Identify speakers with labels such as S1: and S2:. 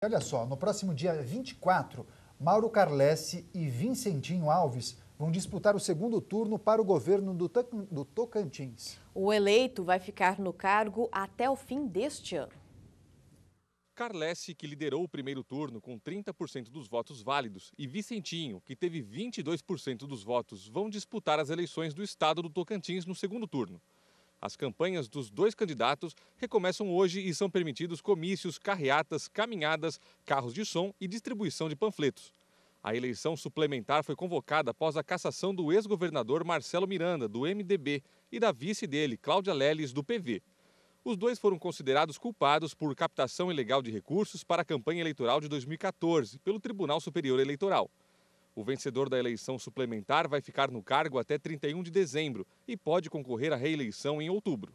S1: Olha só, no próximo dia 24, Mauro Carlesse e Vincentinho Alves vão disputar o segundo turno para o governo do, do Tocantins.
S2: O eleito vai ficar no cargo até o fim deste ano.
S3: Carlesse, que liderou o primeiro turno com 30% dos votos válidos, e Vicentinho, que teve 22% dos votos, vão disputar as eleições do estado do Tocantins no segundo turno. As campanhas dos dois candidatos recomeçam hoje e são permitidos comícios, carreatas, caminhadas, carros de som e distribuição de panfletos. A eleição suplementar foi convocada após a cassação do ex-governador Marcelo Miranda, do MDB, e da vice dele, Cláudia Leles, do PV. Os dois foram considerados culpados por captação ilegal de recursos para a campanha eleitoral de 2014 pelo Tribunal Superior Eleitoral. O vencedor da eleição suplementar vai ficar no cargo até 31 de dezembro e pode concorrer à reeleição em outubro.